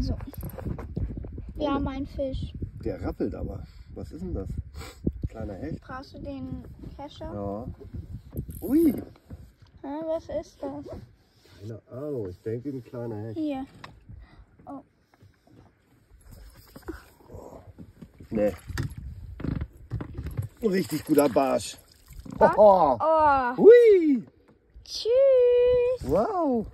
So. Wir haben oh. einen Fisch. Der rappelt aber. Was ist denn das? Kleiner Hecht? Brauchst du den Kescher? Ja. Ui. Hä, was ist das? Keine Ahnung. Ich denke ein kleiner Hecht. Hier. Oh. Nee. Ein richtig guter Barsch. Oh. Oh, Hui. tschüss. Wow.